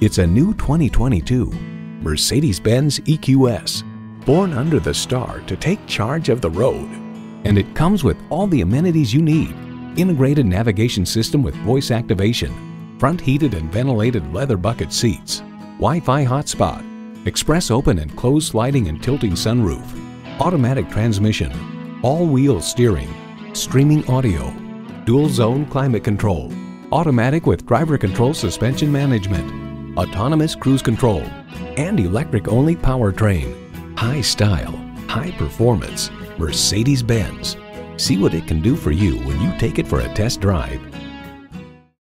It's a new 2022 Mercedes-Benz EQS, born under the star to take charge of the road. And it comes with all the amenities you need. Integrated navigation system with voice activation, front heated and ventilated leather bucket seats, Wi-Fi hotspot, express open and closed sliding and tilting sunroof, automatic transmission, all-wheel steering, streaming audio, dual zone climate control, automatic with driver control suspension management, autonomous cruise control, and electric-only powertrain. High style, high performance, Mercedes-Benz. See what it can do for you when you take it for a test drive.